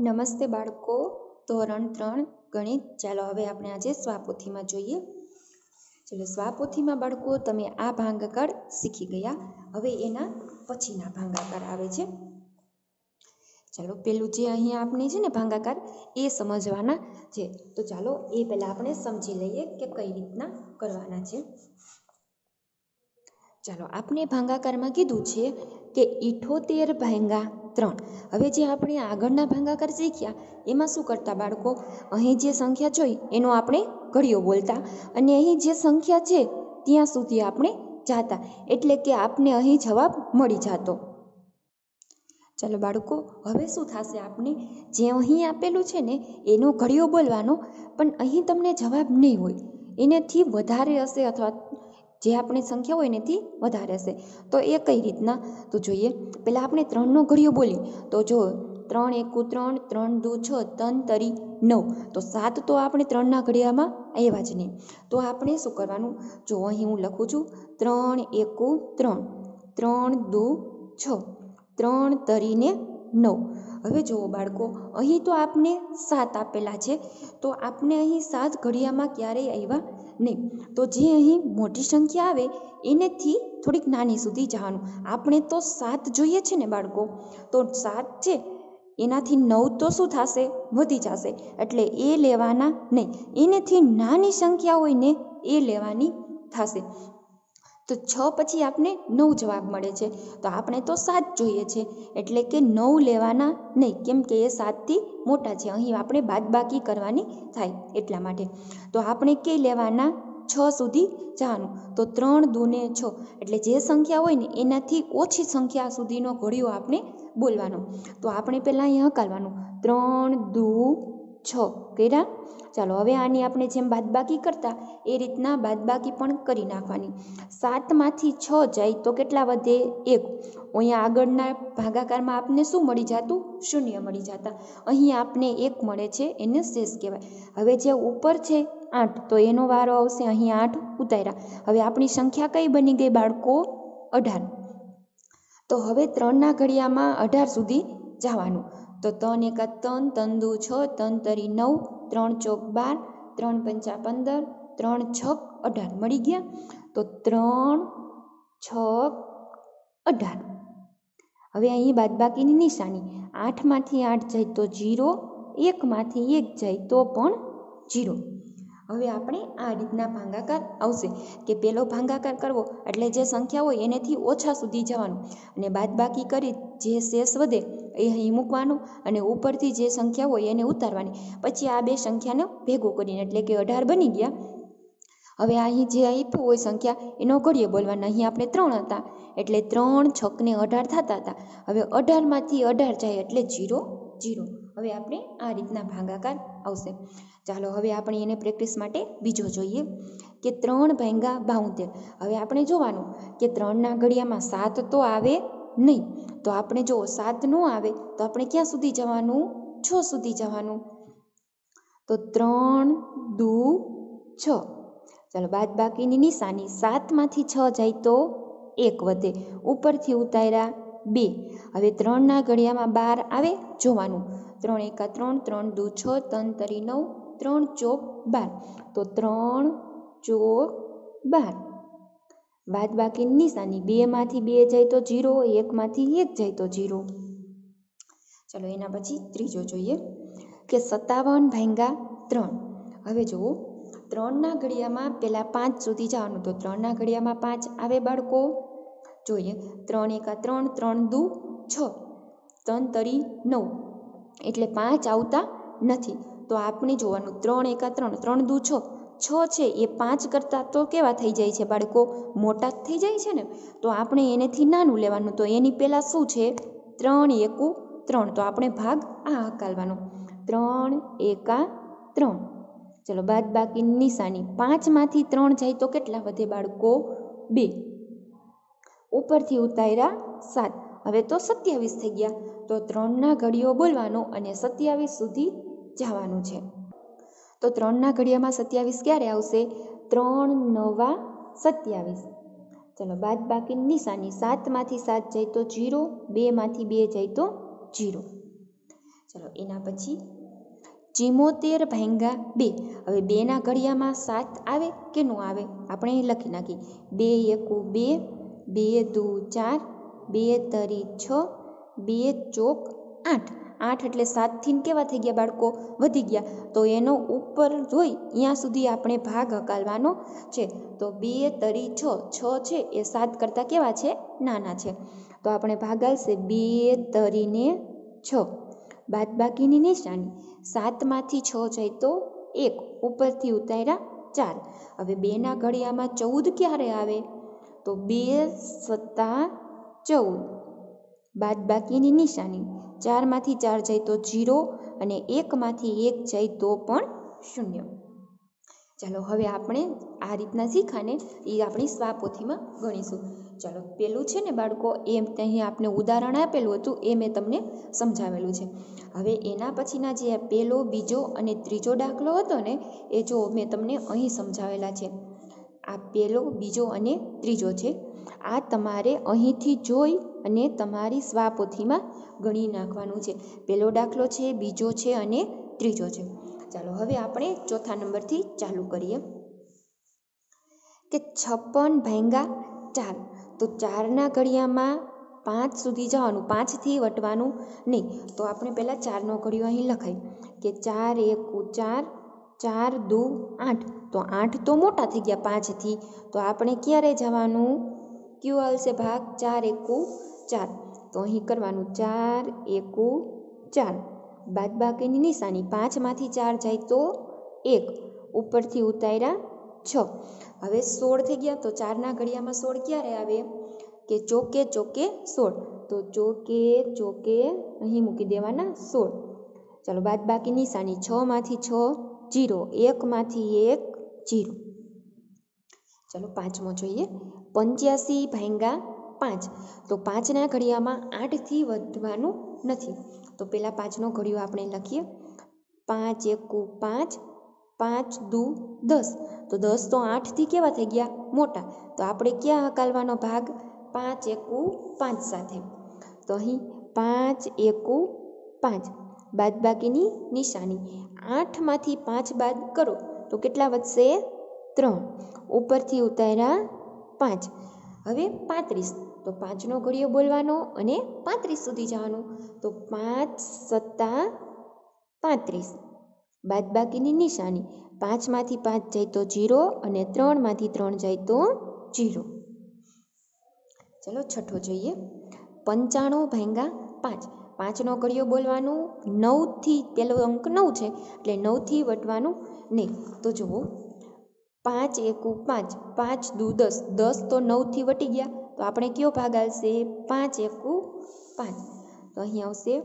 નમસ્તે બાળકો. ધોરણ ત્રણ, ગણિત. ચાલો હવે આપણે આજે સ્વાપોથીમાં જોઈએ. ચાલો સ્વાપોથીમાં બાળકો, તમે આ ભાંગાકાર શીખી ગયા. હવે એના પછીના ભાંગાકાર આવે છે. ચાલો પેલું જે અહીંયા આપણે છે ને ભાંગાકાર, એ સમજવાના છે. તો ચાલો એ પહેલાં આપણે સમજી લઈએ કે કઈ રીતના કરવાના છે. ચાલો આપણે ભાંગાકારમાં કીધું છે કે ઇઠોતેર ભાંગા ત્રણ. હવે જે આપણે આગળના ભાંગાકાર શીખ્યા, એમાં શું કરતા બાળકો? અહીં જે સંખ્યા જોઈ, એનો આપણે ઘડિયો બોલતા. અને અહીં જે સંખ્યા છે, ત્યાં સુધી આપણે જાતા. એટલે કે આપને અહીં જવાબ મળી જતો. ચાલો બાળકો, હવે શું થશે આપને? જે અહીં આપેલું છે ને, એનો ઘડિયો બોલવાનો, પણ અહીં તમને જવાબ નહીં હોય. એનેથી વધારે હશે અથવા જે આપણી સંખ્યા હોય એનાથી વધારે હશે. તો એ કઈ રીતના? તો જોઈએ. પહેલાં આપણે ત્રણનો ઘડિયો બોલી તો જો ત્રણ એકુ ત્રણ ત્રણ દુ છ ત્રણ તરી નવ. તો સાત તો આપણે ત્રણના ઘડિયામાં આવ્યા જ નહીં. તો આપણે શું કરવાનું? જો અહીં હું લખું છું. ત્રણ એકુ ત્રણ ત્રણ દુ છ, ત્રણ તરીને નવ. હવે જુઓ બાળકો, અહીં તો આપને સાત આપેલા છે. તો આપને અહીં સાત ઘડિયામાં ક્યારેય આવ્યા નહીં. તો જે અહીં મોટી સંખ્યા આવે, એનેથી થોડીક નાની સુધી જવાનું. આપણે તો સાત જોઈએ છે ને બાળકો? તો સાત છે, એનાથી નવ તો શું થશે? વધી જશે. એટલે એ લેવાના નહીં. એનેથી નાની સંખ્યા હોય ને, એ લેવાની થશે. તો છ પછી આપને નવ જવાબ મળે છે. તો આપણે તો સાત જોઈએ છે. એટલે કે નવ લેવાના નહીં. કેમ કે એ સાતથી મોટા છે. અહીં આપણે બાદબાકી કરવાની થાય એટલા માટે. તો આપણે કે લેવાના? છ સુધી જવાનું. તો ત્રણ દૂને છ. એટલે જે સંખ્યા હોય ને, એનાથી ઓછી સંખ્યા સુધીનો ઘોડીઓ આપણે બોલવાનો. તો આપણે પહેલાં અહીંયા હકાલવાનું. ત્રણ દુ છ કર્યા ચાલો, હવે આની આપણે જેમ બાદબાકી કરતા, એ રીતના બાદબાકી પણ કરી નાખવાની. સાતમાંથી છ જાય તો કેટલા વધે? એક. અહીંયા આગળના ભાગાકારમાં આપને શું મળી જતું? શૂન્ય મળી જતા. અહીં આપને એક મળે છે, એને શેષ કહેવાય. હવે જે ઉપર છે, આઠ. તો એનો વારો આવશે, અહીં આઠ ઉતાર્યા. હવે આપણી સંખ્યા કઈ બની ગઈ બાળકો? અઢાર. તો હવે ત્રણના ઘડિયામાં અઢાર સુધી જવાનું. તો ત્રણ એકા ત્રણ ત્રણ દુ છ, ત્રણ તરી નવ, ત્રણ ચોક બાર, ત્રણ પંચા પંદર, ત્રણ છક અઢાર. મળી ગયા? તો ત્રણ છ અઢાર. હવે અહીં બાદબાકીની નિશાની. આઠમાંથી આઠ જાય તો જીરો એકમાંથી એક જાય તો પણ જીરો. હવે આપણે આ રીતના ભાંગાકાર આવશે કે પેલો ભાંગાકાર કરવો એટલે જે સંખ્યા હોય એનેથી ઓછા સુધી જવાનું. અને બાદબાકી કરી જે શેષ વધે એ અહીં મૂકવાનું અને ઉપરથી જે સંખ્યા હોય એને ઉતારવાની. પછી આ બે સંખ્યાને ભેગું કરીને, એટલે કે અઢાર બની ગયા. હવે અહીં જે આપ્યું હોય સંખ્યા એનો ઘડીએ બોલવાના. અહીં આપણે ત્રણ હતા, એટલે ત્રણ છકને અઢાર થતા હતા. હવે અઢારમાંથી અઢાર જાય એટલે જીરો જીરો. હવે આપણે આ રીતના ભાગાકાર આવશે. ચાલો, હવે આપણે એને પ્રેક્ટિસ માટે બીજો જોઈએ. કે ત્રણ ભાંગા બાઉતેર હવે આપણે જોવાનું કે ત્રણના ઘડિયામાં સાત તો આવે નહીં. તો આપણે જો સાત ન આવે, તો આપણે ક્યાં સુધી જવાનું? છ સુધી જવાનું. તો ત્રણ, દુ, છ. ચાલો બાદ બાકીની નિશાની સાતમાંથી છ જાય તો એક વધે. ઉપરથી ઉતાર્યા બે. હવે ત્રણના ઘડિયામાં બાર આવે, જોવાનું. ત્રણ એકા ત્રણ ત્રણ દુ છ ત્રણ તરી નવ, ત્રણ ચોક બાર. તો ત્રણ ચોક બાર. બાદ બાકી નિશાની બેમાંથી બે જાય તો જીરો, એકમાંથી એક જાય તો જીરો. ચાલો એના પછી ત્રીજો જોઈએ કે સત્તાવન ભાંગા ત્રણ. હવે જુઓ, ત્રણના ઘડિયામાં પહેલાં પાંચ સુધી જવાનું તો ત્રણના ઘડિયામાં પાંચ આવે બાળકો? જોઈએ, ત્રણ એકા ત્રણ ત્રણ દુ છ. ત્રણ તરી નવ. એટલે પાંચ આવતા નથી. તો આપણે જોવાનું ત્રણ એકા ત્રણ ત્રણ દુ છ. છ છે, એ પાંચ કરતાં તો કેવા થઈ જાય છે બાળકો? મોટા થઈ જાય છે ને? તો આપણે એનેથી નાનું લેવાનું. તો એની પહેલાં શું છે? ત્રણ એકુ ત્રણ. તો આપણે ભાગ આ હકાલવાનો ત્રણ એકા ત્રણ. ચલો, બાદ બાકી નિશાની. પાંચમાંથી ત્રણ જાય તો કેટલા વધે બાળકો? બે. ઉપરથી ઉતાર્યા સાત. હવે તો સત્યાવીસ થઈ ગયા. તો ત્રણના ઘડીઓ બોલવાનો અને સત્યાવીસ સુધી જવાનું છે. તો ત્રણના ઘડિયામાં સત્યાવીસ ક્યારે આવશે? ત્રણ નવા સત્યાવીસ. ચલો, બાદ બાકી નિશાની સાતમાંથી સાત જાય તો જીરો બેમાંથી બે જાય તો જીરો. ચાલો, એના પછી ચિમોતેર ભાંગા બે. હવે બેના ઘડિયામાં સાત આવે કે ન આવે? આપણે લખી નાખી બે એકુ બે બે દુ ચાર, બે તરી છ, બે ચોક આઠ. આઠ એટલે સાતથી કેવા થઈ ગયા બાળકો? વધી ગયા. તો એનો ઉપર જોઈ ત્યાં સુધી આપણે ભાગ હકાલવાનો છે. તો બે, તરી, છ. છ છે એ સાત કરતાં કેવા છે? નાના છે. તો આપણે ભાગ આવશે બે તરીને છ. બાદ બાકીની નિશાની. સાતમાંથી છ જાય તો એક. ઉપરથી ઉતાર્યા ચાર. હવે બેના ઘડિયામાં ચૌદ ક્યારે આવે? તો બે સત્તા ચૌદ. બાદ બાકીની નિશાની. ચારમાંથી ચાર જાય તો જીરો અને એકમાંથી એક જાય તો પણ શૂન્ય. ચાલો હવે આપણે આ રીતના શીખાને એ આપણી સ્વાપોથીમાં ગણીશું. ચાલો, પેલું છે ને બાળકો એમ અહીં આપને ઉદાહરણ આપેલું હતું, એ મેં તમને સમજાવેલું છે. હવે એના પછીના જે પહેલો બીજો અને ત્રીજો દાખલો હતો ને, એ જો મેં તમને અહીં સમજાવેલા છે. આ પહેલો બીજો અને ત્રીજો છે. આ તમારે અહીંથી જોઈ અને તમારી સ્વાપોથીમાં ગણી નાખવાનું છે. પહેલો દાખલો છે, બીજો છે અને ત્રીજો છે. ચાલો, હવે આપણે ચોથા નંબરથી ચાલુ કરીએ. કે છપ્પન ભાંગા ચાર. તો ચારના ઘડિયામાં પાંચ સુધી જવાનું. પાંચથી વટવાનું નહીં. તો આપણે પહેલાં ચારનો ઘડિયો અહીં લખાય. કે ચાર એકુ ચાર ચાર દુ આઠ. તો આઠ તો મોટા થઈ ગયા પાંચથી. તો આપણે ક્યારે જવાનું? કયું આવશે ભાગ? ચાર એકુ ચાર. તો અહીં કરવાનું ચાર એકુ ચાર. બાદ બાકીની નિશાની પાંચમાંથી ચાર જાય તો એક. ઉપરથી ઉતાર્યા છ. હવે સોળ થઈ ગયા તો ચારના ઘડિયામાં સોળ ક્યારે આવે? કે ચોકે ચોકે સોળ. તો ચોકે ચોકે અહીં મૂકી દેવાના સોળ. ચાલો બાદ બાકી નિશાની છમાંથી છ, જીરો. એકમાંથી એક, જીરો. ચાલો, પાંચમો જોઈએ. પંચ્યાસી ભાંગા પાંચ. તો પાંચના ઘડિયામાં આઠથી વધવાનું નથી. તો પહેલાં પાંચનો ઘડિયો આપણે લખીએ. પાંચ એકુ પાંચ પાંચ દુ દસ. તો દસ તો આઠથી કેવા થઈ ગયા? મોટા. તો આપણે ક્યાં હકાલવાનો ભાગ? પાંચ એકુ પાંચ સાથે. તો અહીં પાંચ એકુ પાંચ. બાદ બાકીની નિશાની. આઠમાંથી પાંચ બાદ કરો. તો કેટલા વધશે? ત્રણ. ઉપરથી ઉતાર્યા પાંચ. હવે પાંત્રીસ. તો પાંચનો ઘડિયો બોલવાનો અને પાંત્રીસ સુધી જવાનું. તો પાંચ સત્તા પાંત્રીસ. બાદ બાકીની નિશાની. પાંચમાંથી પાંચ જાય તો જીરો અને ત્રણમાંથી ત્રણ જાય તો જીરો. ચલો છઠ્ઠો જોઈએ. પંચાણું ભેંગા પાંચ. પાંચનો ઘડિયો બોલવાનું નવથી પહેલો અંક નવ છે, એટલે નવથી વટવાનું નહીં. તો જુઓ. પાંચ એકુ પાંચ. પાંચ દુ દસ. દસ તો નવથી વટી ગયા. તો આપણે કયો ભાગ આવશે? પાંચ એકુ પાંચ. તો અહીં આવશે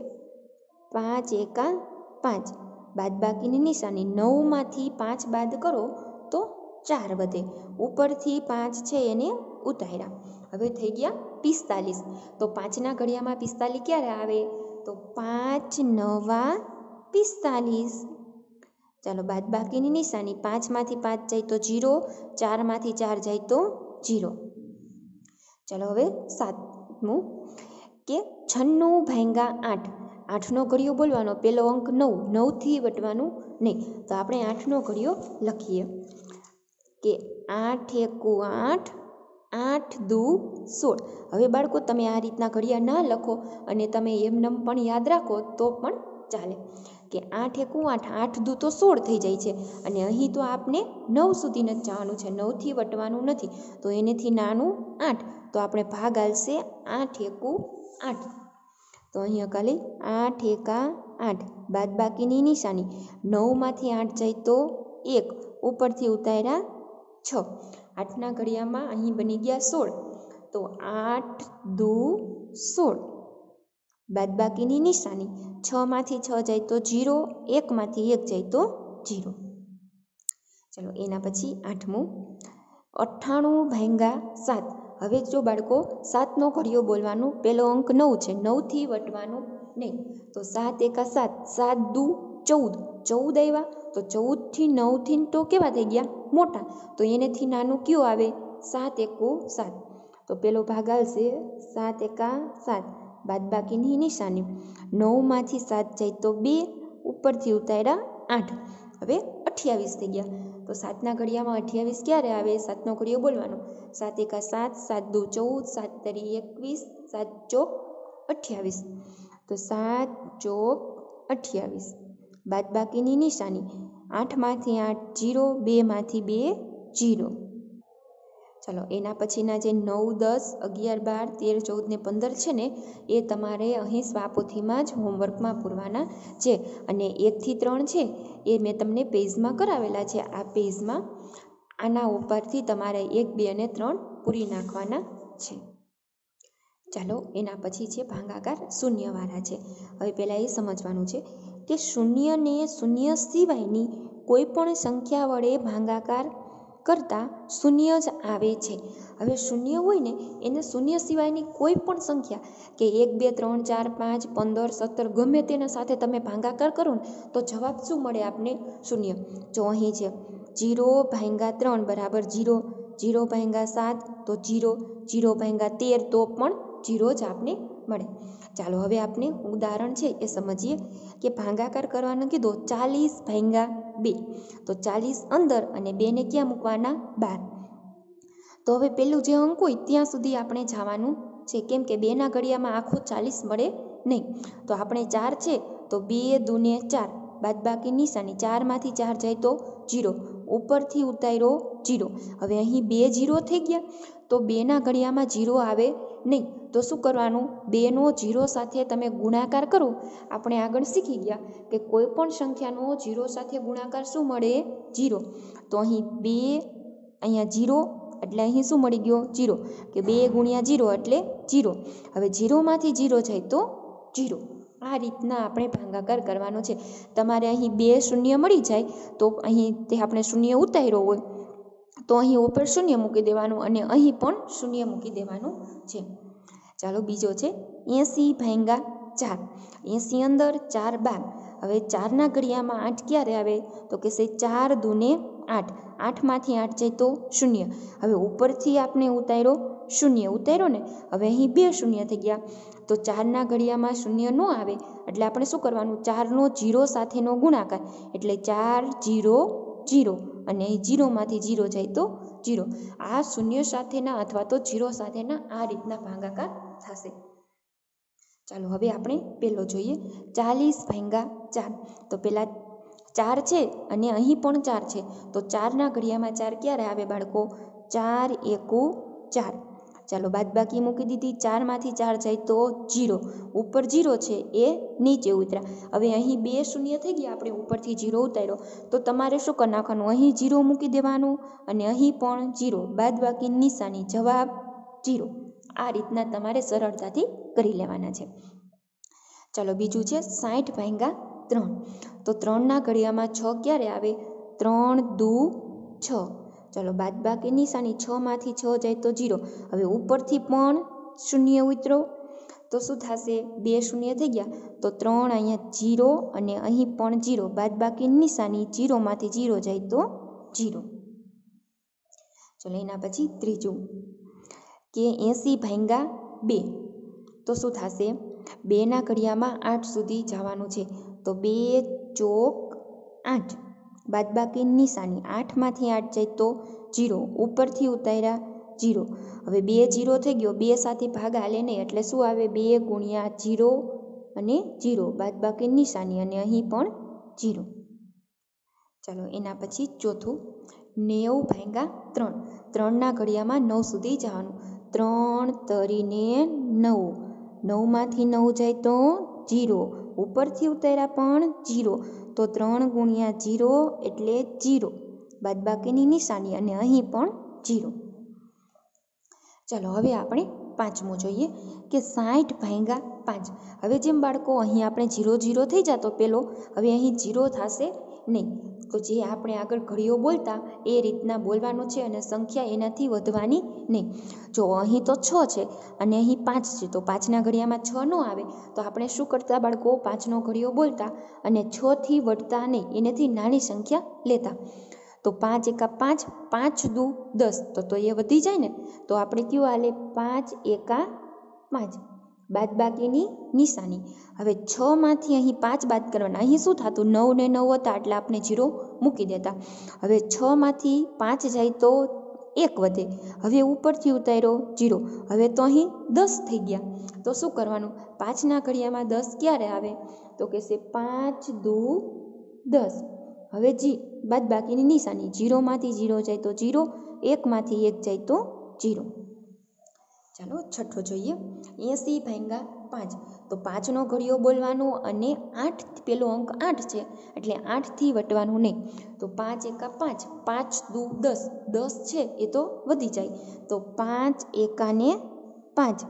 પાંચ એકા પાંચ. બાદ બાકીની નિશાની નવમાંથી પાંચ બાદ કરો તો ચાર વધે. ઉપરથી પાંચ છે એને ઉતાર્યા. હવે થઈ ગયા પિસ્તાલીસ. તો પાંચના ઘડિયામાં પિસ્તાલીસ ક્યારે આવે? તો પાંચ નવા પિસ્તાલીસ. ચાલો બાદ બાકીની નિશાની પાંચમાંથી પાંચ જાય તો જીરો, ચારમાંથી ચાર જાય તો જીરો. ચાલો હવે સાતમું. કે છન્નું ભાંગા આઠ. આઠનો ઘડિયો બોલવાનો પહેલો અંક નવ. નવથી વટવાનું નહીં. તો આપણે આઠનો ઘડિયો લખીએ. કે આઠ એકુ આઠ આઠ દુ સોળ. હવે બાળકો, તમે આ રીતના ઘડિયા ના લખો અને તમે એમનેમ પણ યાદ રાખો તો પણ ચાલે. કે આઠ એકુ આઠ આઠ દુ તો સોળ થઈ જાય છે. અને અહીં તો આપને નવ સુધી જ જવાનું છે. નવથી વટવાનું નથી. તો એનેથી નાનું આઠ. તો આપણે ભાગ આવશે આઠ એકુ આઠ. તો અહીંયા ખાલી આઠ એકા આઠ. બાદ બાકીની નિશાની. નવમાંથી આઠ જાય તો એક. ઉપરથી ઉતાર્યા છ. આઠના ઘડિયામાં અહીં બની ગયા સોળ. તો આઠ દુ સોળ. બાદ બાકીની નિશાની. છમાંથી છ જાય તો જીરો. એકમાંથી એક જાય તો જીરો. ચલો એના પછી આઠમું. અઠ્ઠાણું ભાંગા સાત. હવે જો બાળકો સાતનો ઘડિયો બોલવાનું પહેલો અંક નવ છે, નવથી વટવાનું નહીં. તો સાત એકા સાત સાત દુ ચૌદ. ચૌદ આવ્યા તો ચૌદથી નવથી તો કેવા થઈ ગયા? મોટા. તો એનેથી નાનું કયું આવે? સાત એકુ સાત. તો પેલો ભાગ આવશે સાત એકા સાત. બાદબાકીની નિશાની. નવમાંથી સાત જાય તો બે, ઉપરથી ઉતાર્યા આઠ. હવે અઠ્યાવીસ થઈ ગયા. તો સાતના ઘડિયામાં અઠ્યાવીસ ક્યારે આવે? સાતનો ઘડિયો બોલવાનો. સાત એકા સાત સાત દુ ચૌદ, સાત તરી એકવીસ, સાત ચોક અઠ્યાવીસ. તો સાત ચોક અઠ્યાવીસ. બાદબાકીની નિશાની. આઠમાંથી આઠ જીરો, બેમાંથી બે જીરો. ચાલો, એના પછીના જે નવ, દસ, અગિયાર, બાર, તેર, ચૌદ ને પંદર છે ને, એ તમારે અહીં સ્વાપોથીમાં જ હોમવર્કમાં પૂરવાના છે. અને એકથી ત્રણ છે, એ મેં તમને પેજમાં કરાવેલા છે. આ પેજમાં આના ઉપરથી તમારે એક, બે અને ત્રણ પૂરી નાખવાના છે. ચાલો, એના પછી છે ભાંગાકાર શૂન્યવાળા છે. હવે પહેલાં એ સમજવાનું છે કે શૂન્યને શૂન્ય સિવાયની કોઈ પણ સંખ્યા વડે ભાગાકાર કરતાં શૂન્ય જ આવે છે. હવે શૂન્ય હોય ને, એને શૂન્ય સિવાયની કોઈ પણ સંખ્યા કે એક, બે, ત્રણ, ચાર, પાંચ, પંદર, સત્તર, ગમે તેના સાથે તમે ભાંગાકાર કરો ને, તો જવાબ શું મળે આપને? શૂન્ય. જો અહીં છે, જીરો ભાંગા ત્રણ બરાબર જીરો જીરો ભાંગા સાત તો જીરો જીરો ભાંગા તેર તો પણ જીરો જ આપને મળે. ચાલો હવે આપણે ઉદાહરણ છે એ સમજીએ કે ભાંગાકાર કરવાનો કીધો ચાલીસ ભાંગા બે. તો ચાલીસ અંદર અને બેને ક્યાં મૂકવાના? બાર. તો હવે પેલું જે અંક હોય ત્યાં સુધી આપણે જવાનું છે. કેમ કે બેના ઘડિયામાં આખો ચાલીસ મળે નહીં. તો આપણે ચાર છે તો બે દૂને ચાર. બાદબાકી નિશાની ચારમાંથી ચાર જાય તો જીરો. ઉપરથી ઉતાર્યો જીરો. હવે અહીં બે જીરો થઈ ગયા. તો બેના ઘડિયામાં જીરો આવે નહીં, તો શું કરવાનું? બેનો જીરો સાથે તમે ગુણાકાર કરો. આપણે આગળ શીખી ગયા કે કોઈ પણ સંખ્યાનો જીરો સાથે ગુણાકાર શું મળે? જીરો. તો અહીં બે અહીંયા જીરો, એટલે અહીં શું મળી ગયો? જીરો. કે બે ગુણ્યા જીરો એટલે જીરો. હવે જીરોમાંથી જીરો જાય તો જીરો. આ રીતના આપણે ભાંગાકાર કરવાનો છે. તમારે અહીં બે શૂન્ય મળી જાય તો અહીં તે આપણે શૂન્ય ઉતાર્યો હોય. તો અહીં ઉપર શૂન્ય મૂકી દેવાનું અને અહીં પણ શૂન્ય મૂકી દેવાનું છે. ચાલો બીજો છે, એંસી ભાંગા ચાર. એંસી અંદર ચાર બાર. હવે ચારના ઘડિયામાં આઠ ક્યારે આવે? તો કે છે ચાર દૂને આઠ. આઠમાંથી આઠ જાય તો શૂન્ય. હવે ઉપરથી આપણે ઉતાર્યો શૂન્ય. ઉતાર્યો ને? હવે અહીં બે શૂન્ય થઈ ગયા. તો ચારના ઘડિયામાં શૂન્ય ન આવે, એટલે આપણે શું કરવાનું? ચારનો જીરો સાથેનો ગુણાકાર. એટલે ચાર જીરો જીરો. અને અહીં જીરોમાંથી જીરો જાય તો જીરો. આ શૂન્ય સાથેના અથવા તો જીરો સાથેના આ રીતના ભાગાકાર થશે. ચાલો હવે આપણે પહેલો જોઈએ. ચાલીસ ભાંગા ચાર. તો પહેલાં ચાર છે અને અહીં પણ ચાર છે. તો ચારના ઘડિયામાં ચાર ક્યારે આવે બાળકો? ચાર એકુ ચાર. ચાલો બાદબાકી મૂકી દીધી. ચારમાંથી ચાર જાય તો જીરો. ઉપર જીરો છે એ નીચે ઉતર્યા હવે અહીં બે શૂન્ય થઈ ગયા. આપણે ઉપરથી જીરો ઉતાર્યો. તો તમારે શું કરી નાખવાનું? અહીં જીરો મૂકી દેવાનું અને અહીં પણ જીરો. બાદબાકી નિશાની જવાબ જીરો. આ રીતના તમારે સરળતાથી કરી લેવાના છે. ચાલો બીજું છે સાઠ ભાંગા ત્રણ. તો ત્રણના ઘડિયામાં છ ક્યારે આવે? ત્રણ દુ છ. ચાલો, બાદબાકી નિશાની છમાંથી છ જાય તો જીરો. હવે ઉપરથી પણ શૂન્ય ઉતરો. તો શું થશે? બે શૂન્ય થઈ ગયા. તો ત્રણ અહીંયા જીરો અને અહીં પણ જીરો. બાદબાકી નિશાની જીરોમાંથી જીરો જાય તો જીરો. ચલો, એના પછી ત્રીજું. કે એંસી ભાંગા બે. તો શું થશે? બેના ઘડિયામાં આઠ સુધી જવાનું છે. તો બે ચોક આઠ. બાદબાકી નિશાની આઠમાંથી આઠ જાય તો જીરો, ઉપરથી ઉતાર્યા જીરો. હવે બે જીરો થઈ ગયો, બે સાથે ભાગ હાલે નહીં, એટલે શું આવે? બે ગુણ્યા જીરો અને જીરો બાદબાકી નિશાની અને અહીં પણ જીરો. ચાલો, એના પછી ચોથું, નેવું ભાંગા ત્રણ. ત્રણના ઘડિયામાં નવ સુધી જવાનું. ત્રણ તરીને નવ. નવમાંથી નવ જાય તો જીરો. ઉપરથી ઉતાર્યા પણ જીરો. તો ત્રણ ગુણ્યા જીરો એટલે જીરો. બાદબાકીની નિશાની અને અહીં પણ જીરો. ચાલો હવે આપણે પાંચમું જોઈએ કે સાઠ ભાંગા પાંચ. હવે જેમ બાળકો, અહીં આપણે જીરો જીરો થઈ જતો પેલો, હવે અહીં જીરો થશે નહીં. તો જે આપણે આગળ ઘડીઓ બોલતા, એ રીતના બોલવાનું છે અને સંખ્યા એનાથી વધવાની નહીં. જો અહીં તો છ છે અને અહીં પાંચ છે, તો પાંચના ઘડિયામાં છ ન આવે, તો આપણે શું કરતા બાળકો? પાંચનો ઘડિયો બોલતા અને છથી વધતા નહીં, એનાથી નાની સંખ્યા લેતા. તો પાંચ એકા પાંચ પાંચ દુ દસ, તો તો એ વધી જાય ને? તો આપણે કયું હાલે પાંચ એકા પાંચ. બાદબાકીની નિશાની. હવે છમાંથી અહીં પાંચ બાદ કરવાના. અહીં શું થતું? નવ ને નવ હતા એટલે આપણે જીરો મૂકી દેતા. હવે છમાંથી પાંચ જાય તો એક વધે. હવે ઉપરથી ઉતાર્યો જીરો. હવે તો અહીં દસ થઈ ગયા. તો શું કરવાનું? પાંચના ઘડિયામાં દસ ક્યારે આવે? તો કહેશે પાંચ દુ દસ. હવે જી, બાદ બાકીની નિશાની. જીરોમાંથી જીરો જાય તો જીરો, એકમાંથી એક જાય તો જીરો. ચાલો છઠ્ઠો જોઈએ. એંસી ભાંગા પાંચ. તો પાંચનો ઘડિયો બોલવાનો અને આઠ પેલો અંક આઠ છે, એટલે આઠથી વટવાનું નહીં. તો પાંચ એકા પાંચ પાંચ દુ દસ. દસ છે એ તો વધી જાય. તો પાંચ એકાને પાંચ.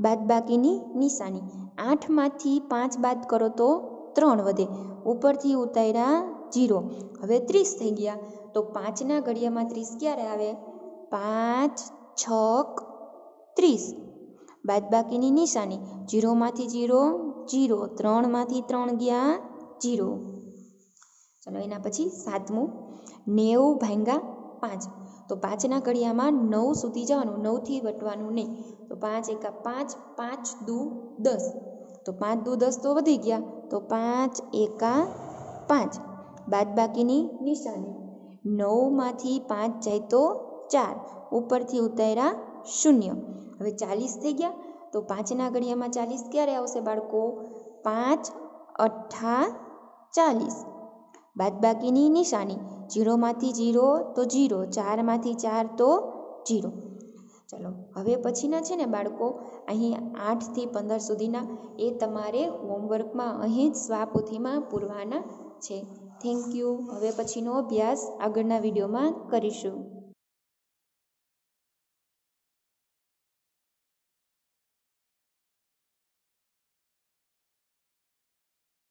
બાદબાકીની નિશાની. આઠમાંથી પાંચ બાદ કરો તો ત્રણ વધે. ઉપરથી ઉતાર્યા જીરો. હવે ત્રીસ થઈ ગયા. તો પાંચના ઘડિયામાં ત્રીસ ક્યારે આવે? પાંચ છક ત્રીસ. બાદબાકીની નિશાની જીરોમાંથી જીરો જીરો, ત્રણમાંથી ત્રણ ગયા જીરો. ચલો એના પછી સાતમું, નેવું ભાંગા પાંચ. તો પાંચના ઘડિયામાં નવ સુધી જવાનું, નવથી વટવાનું નહીં. તો પાંચ એકા પાંચ પાંચ દુ દસ. તો પાંચ દુ દસ તો વધી ગયા, તો પાંચ એકા પાંચ. બાદબાકીની નિશાની નવમાંથી પાંચ જાય તો ચાર. ઉપરથી ઉતાર્યા શૂન્ય. હવે ચાલીસ થઈ ગયા, તો પાંચના ઘડિયામાં ચાલીસ ક્યારે આવશે બાળકો? પાંચ, અઠ્ઠા, ચાલીસ. બાદબાકીની નિશાની, જીરોમાંથી જીરો તો જીરો, ચારમાંથી ચાર તો જીરો. ચલો, હવે પછીના છે ને બાળકો, અહીં આઠથી પંદર સુધીના, એ તમારે હોમવર્કમાં અહીં જ સ્વાપુથીમાં પૂરવાના છે. થેન્ક યુ હવે પછીનો અભ્યાસ આગળના વિડીયોમાં કરીશું.